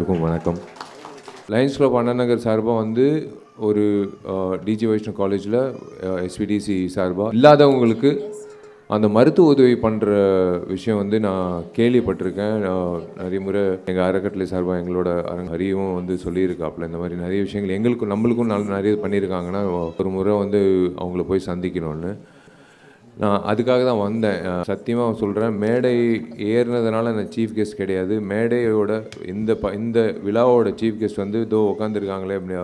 எல்லாருக்கும் வணக்கம். Lions club Anna Nagar சார்பாக வந்து ஒரு டிஜி வைஷ்ணவ் காலேஜில் எஸ்விடிசி சார்பாக இல்லாதவங்களுக்கு அந்த மருத்துவ உதவி பண்ணுற விஷயம் வந்து நான் கேள்விப்பட்டிருக்கேன். நிறைய முறை எங்கள் அறக்கட்டளை சார்பாக எங்களோட அரங்க ஹரியும் வந்து சொல்லியிருக்காப்புல. இந்த மாதிரி நிறைய விஷயங்கள் எங்களுக்கும் நம்மளுக்கும் நல்ல நிறைய பண்ணியிருக்காங்கன்னா ஒரு முறை வந்து அவங்கள போய் சந்திக்கணும்னு. நான் அதுக்காக தான் வந்தேன். சத்தியமாக சொல்கிறேன் மேடை ஏறினதுனால நான் சீஃப் கெஸ்ட் கிடையாது. மேடையோட இந்த ப இந்த விழாவோட சீஃப் கெஸ்ட் வந்து இதோ உட்காந்துருக்காங்களே அப்படி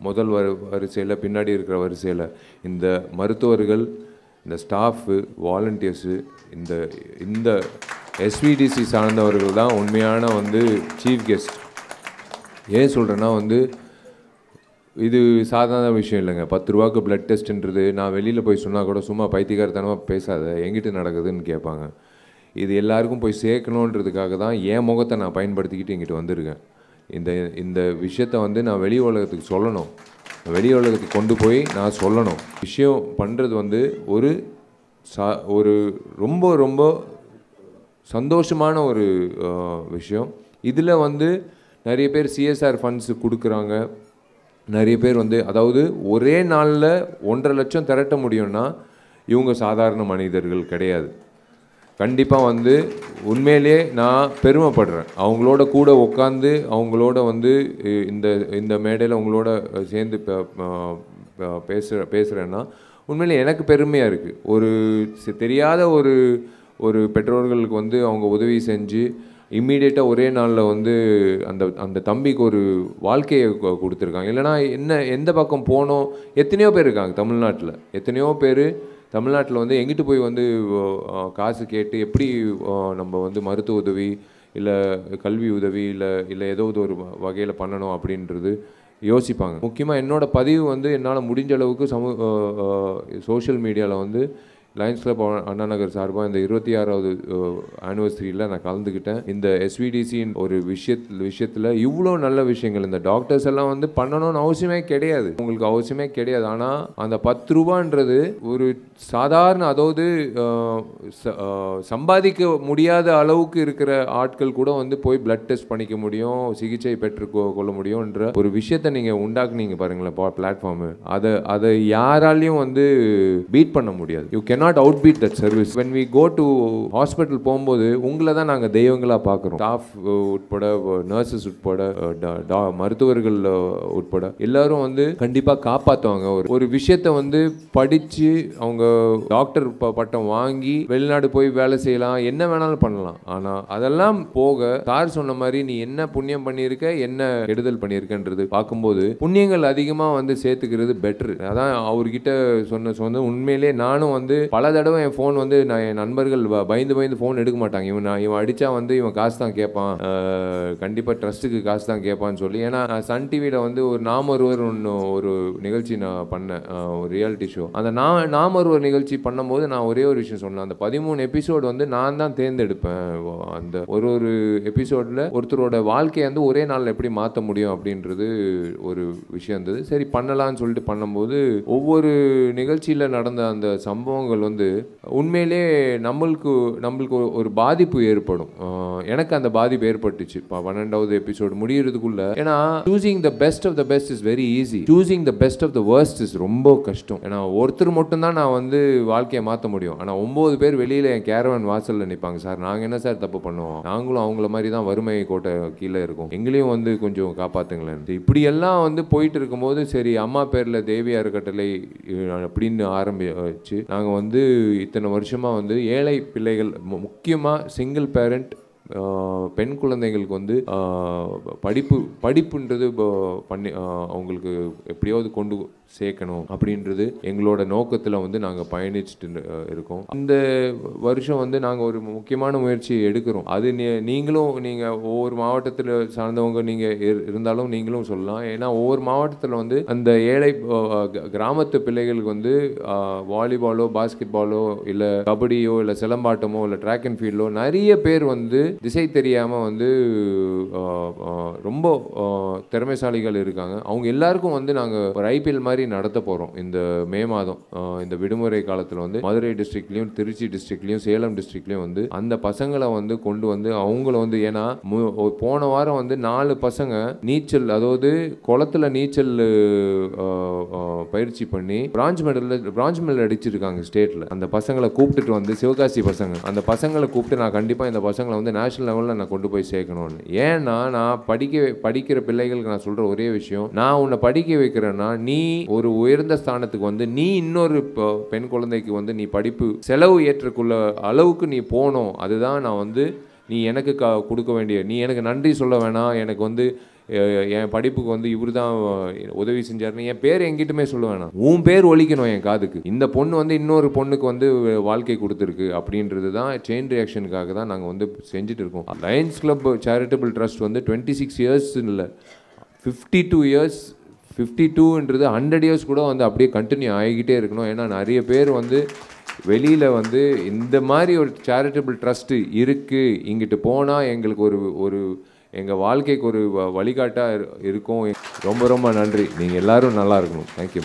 முதல் வரு வரிசையில் பின்னாடி இருக்கிற வரிசையில். இந்த மருத்துவர்கள் இந்த ஸ்டாஃபு வாலண்டியர்ஸு இந்த இந்த எஸ்விடிசி சார்ந்தவர்கள் தான் உண்மையான வந்து சீஃப் கெஸ்ட் ஏன் சொல்கிறேன்னா வந்து இது சாதாரண விஷயம் இல்லைங்க. பத்து ரூபாய்க்கு பிளட் டெஸ்ட்ன்றது நான் வெளியில் போய் சொன்னால் கூட சும்மா பைத்தியகாரத்தனமாக பேசாத எங்கிட்ட நடக்குதுன்னு கேட்பாங்க. இது எல்லாருக்கும் போய் சேர்க்கணுன்றதுக்காக தான் என் முகத்தை நான் பயன்படுத்திக்கிட்டு இங்கிட்டு வந்திருக்கேன். இந்த இந்த விஷயத்த வந்து நான் வெளி உலகத்துக்கு சொல்லணும். வெளி உலகத்துக்கு கொண்டு போய் நான் சொல்லணும். விஷயம் பண்ணுறது வந்து ஒரு சா ஒரு ரொம்ப ரொம்ப சந்தோஷமான ஒரு விஷயம். இதில் வந்து நிறைய பேர் சிஎஸ்ஆர் ஃபண்ட்ஸ் கொடுக்குறாங்க. நிறைய பேர் வந்து அதாவது ஒரே நாளில் ஒன்றரை லட்சம் திரட்ட முடியும்னா இவங்க சாதாரண மனிதர்கள் கிடையாது. கண்டிப்பாக வந்து உண்மையிலே நான் பெருமைப்படுறேன். அவங்களோட கூட உட்காந்து அவங்களோட வந்து இந்த இந்த மேடையில் அவங்களோட சேர்ந்து பேசுகிற பேசுகிறேன்னா உண்மையிலே எனக்கு பெருமையாக இருக்குது ஒரு தெரியாத ஒரு ஒரு பெற்றோர்களுக்கு வந்து அவங்க உதவி செஞ்சு இம்மீடியட்டாக ஒரே நாளில் வந்து அந்த அந்த தம்பிக்கு ஒரு வாழ்க்கையை கொடுத்துருக்காங்க. இல்லைனா என்ன எந்த பக்கம் போனோம்? எத்தனையோ பேர் இருக்காங்க தமிழ்நாட்டில். எத்தனையோ பேர் தமிழ்நாட்டில் வந்து எங்கிட்டு போய் வந்து காசு கேட்டு எப்படி நம்ம வந்து மருத்துவ உதவி இல்லை கல்வி உதவி இல்லை இல்லை ஏதோ ஒரு வகையில் பண்ணணும் அப்படின்றது யோசிப்பாங்க. முக்கியமாக என்னோடய பதிவு வந்து என்னால் முடிஞ்ச அளவுக்கு சமூ சோஷியல் மீடியாவில் வந்து லயன்ஸ் கிளப் அண்ணா நகர் சார்பாக இந்த இருபத்தி ஆறாவது ஆனிவர்சரியில் நான் கலந்துக்கிட்டேன் இந்த எஸ்விடிசியின் ஒரு விஷயத் விஷயத்தில் இவ்வளோ நல்ல விஷயங்கள். இந்த டாக்டர்ஸ் எல்லாம் வந்து பண்ணணும்னு அவசியமே கிடையாது. உங்களுக்கு அவசியமே கிடையாது. ஆனால் அந்த பத்து ரூபான்றது ஒரு சாதாரண அதாவது ச- சம்பாதிக்க முடியாத அளவுக்கு இருக்கிற ஆட்கள் கூட வந்து போய் பிளட் டெஸ்ட் பண்ணிக்க முடியும் சிகிச்சை பெற்று கொள்ள முடியும்ன்ற ஒரு விஷயத்தை நீங்கள் உண்டாக்குனீங்க பாருங்களேன் பிளாட்ஃபார்மு அதை அதை யாராலையும் வந்து பீட் பண்ண முடியாது. You can cannot out beat that service when we go to hospital போகும்போது உங்களை தான் நாங்கள் தெய்வங்களாக பார்க்குறோம். ஸ்டாஃப் uh, உட்பட uh, நர்சஸ் உட்பட uh, டா- மருத்துவர்கள் உட்பட எல்லாரும் வந்து கண்டிப்பாக காப்பாற்றுவாங்க ஒரு ஒரு விஷயத்தை வந்து படித்து அவங்க டாக்டர் ப- பட்டம் வாங்கி வெளிநாடு போய் வேலை செய்யலாம். என்ன வேணாலும் பண்ணலாம். ஆனால் அதெல்லாம் போக சார் சொன்ன மாதிரி நீ என்ன புண்ணியம் பண்ணியிருக்க? என்ன கெடுதல் பண்ணியிருக்கன்றது? பார்க்கும்போது புண்ணியங்கள் அதிகமாக வந்து சேர்த்துக்கிறது பெட்ரு அதான் அவர்கிட்ட சொன்ன சொன்ன உண்மையிலே நானும் வந்து பல தடவை என் ஃபோன் வந்து நான் என் நண்பர்கள் பயந்து பயந்து ஃபோன் எடுக்க மாட்டாங்க. இவன் நான் இவன் அடித்தா வந்து இவன் காசு தான் கேட்பான் கண்டிப்பாக ட்ரஸ்ட்டுக்கு காசு தான் கேட்பான்னு சொல்லி. ஏன்னா நான் சன் டிவியில் வந்து ஒரு நாம் ஒருவர் ஒன்று ஒரு நிகழ்ச்சி நான் பண்ணேன். ஒரு ரியாலிட்டி ஷோ அந்த நான் நாம் ஒருவர் நிகழ்ச்சி பண்ணும்போது நான் ஒரே ஒரு விஷயம் சொன்னேன். அந்த பதிமூணு எபிசோடு வந்து நான் தான் தேர்ந்தெடுப்பேன். அந்த ஒரு ஒரு எபிசோடில் ஒருத்தரோட வாழ்க்கையை வந்து ஒரே நாளில் எப்படி மாற்ற முடியும் அப்படின்றது ஒரு விஷயம் இருந்தது. சரி பண்ணலான்னு சொல்லிட்டு பண்ணும்போது ஒவ்வொரு நிகழ்ச்சியில் நடந்த அந்த சம்பவங்கள் வந்து உண்மையிலே நம்மளுக்கு நம்மளுக்கு ஒரு- பாதிப்பு ஏற்படும். எனக்கு அந்த பாதிப்பு ஏற்பட்டுச்சு. இப்போ பன்னெண்டாவது எபிசோடு முடியறதுக்குள்ள. ஏன்னா choosing the best of the best is very easy choosing the best of the worst is ரொம்ப கஷ்டம். ஏன்னா ஒருத்தர் மட்டும்தான் நான் வந்து வாழ்க்கையை மாற்ற முடியும். ஆனால் ஒம்பது பேர் வெளியில் என் கேரவன் வாசலில் நிற்பாங்க சார் நாங்கள் என்ன சார் தப்பு பண்ணுவோம்? நாங்களும் அவங்கள மாதிரி தான் வறுமை கோட்டை கீழே இருக்கோம். எங்களையும் வந்து கொஞ்சம் காப்பாற்றுங்களேன் இப்படியெல்லாம் வந்து போயிட்டு இருக்கும்போது சரி அம்மா பேரில் தேவியார் கட்டளை அப்படின்னு ஆரம்பிச்சு நாங்கள் வந்து வந்து இத்தனை வருஷமாக வந்து ஏழை பிள்ளைகள் முக்கியமாக சிங்கிள் பேரண்ட் பெண் குழந்தைகளுக்கு வந்து படிப்பு படிப்புன்றது இப்போ பண்ணி அவங்களுக்கு எப்படியாவது கொண்டு சேர்க்கணும் அப்படின்றது எங்களோட நோக்கத்தில் வந்து நாங்கள் பயணிச்சுட்டு இருக்கோம். இந்த வருஷம் வந்து நாங்கள் ஒரு முக்கியமான முயற்சி எடுக்கிறோம். அது நீ- நீங்களும் நீங்கள் ஒவ்வொரு மாவட்டத்தில் சார்ந்தவங்க நீங்கள் இருந்தாலும் நீங்களும் சொல்லலாம். ஏன்னா ஒவ்வொரு மாவட்டத்தில் வந்து அந்த ஏழை கிராமத்து பிள்ளைகளுக்கு வந்து வாலிபாலோ பாஸ்கெட் பாலோ இல்லை கபடியோ இல்லை சிலம்பாட்டமோ இல்லை ட்ராக் அண்ட் ஃபீல்டோ நிறைய பேர் வந்து திசை தெரியாமல் வந்து ரொம்ப திறமைசாலிகள் இருக்காங்க. அவங்க எல்லாருக்கும் வந்து நாங்கள் ஒரு ஐபிஎல் மாதிரி நடத்த போகிறோம் இந்த மே மாதம் இந்த விடுமுறை காலத்தில் வந்து மதுரை டிஸ்ட்ரிக்ட்லையும் திருச்சி டிஸ்ட்ரிக்ட்லையும் சேலம் டிஸ்ட்ரிக்ட்லையும் வந்து அந்த பசங்களை வந்து கொண்டு வந்து அவங்கள வந்து ஏன்னா மு- போன வாரம் வந்து நாலு பசங்க நீச்சல் அதாவது குளத்துல நீச்சல் பயிற்சி பண்ணி பிரான்ச் மெடல் பிரான்ச் மெடல் அடிச்சிருக்காங்க ஸ்டேட்டில் அந்த பசங்களை கூப்பிட்டுட்டு வந்து சிவகாசி பசங்க அந்த பசங்களை கூப்பிட்டு நான் கண்டிப்பாக இந்த பசங்களை வந்து நேஷனல் லெவலில் நான் கொண்டு போய் சேர்க்கணும்னு. ஏன்னா நான் படிக்க படிக்கிற பிள்ளைகளுக்கு நான் சொல்கிற ஒரே விஷயம் நான் உன்னை படிக்க வைக்கிறேன்னா நீ ஒரு உயர்ந்த ஸ்தானத்துக்கு வந்து நீ இன்னொரு பெண் குழந்தைக்கு வந்து நீ படிப்பு செலவு ஏற்றுக்குள்ள அளவுக்கு நீ போகணும். அதுதான் நான் வந்து நீ எனக்கு க கொடுக்க வேண்டிய நீ எனக்கு நன்றி சொல்ல வேணாம். எனக்கு வந்து என் படிப்புக்கு வந்து இவர் தான் உதவி செஞ்சாருன்னு என் பேர் எங்கிட்டுமே சொல்லுவேன் உன் பேர் ஒழிக்கணும் என் காதுக்கு. இந்த பொண்ணு வந்து இன்னொரு பொண்ணுக்கு வந்து வாழ்க்கை கொடுத்துருக்கு அப்படின்றது தான் செயின் ரியாக்ஷனுக்காக தான் நாங்கள் வந்து செஞ்சுட்டு இருக்கோம். லயன்ஸ் கிளப் சேரிட்டபிள் ட்ரஸ்ட் வந்து டுவெண்ட்டி சிக்ஸ் இயர்ஸ் இல்லை ஃபிஃப்டி டூ இயர்ஸ் ஃபிஃப்டி டூன்றது ஹண்ட்ரட் இயர்ஸ் கூட வந்து அப்படியே கண்டினியூ ஆகிக்கிட்டே இருக்கணும். ஏன்னா நிறைய பேர் வந்து வெளியில் வந்து இந்த மாதிரி ஒரு சேரிட்டபிள் ட்ரஸ்ட்டு இருக்குது இங்கிட்டு போனால் எங்களுக்கு ஒரு ஒரு எங்கள் வாழ்க்கைக்கு ஒரு வ- இரு- இருக்கும். ரொம்ப ரொம்ப நன்றி. நீங்கள் எல்லோரும் நல்லா இருக்கணும். தேங்க்யூ